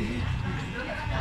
Yes,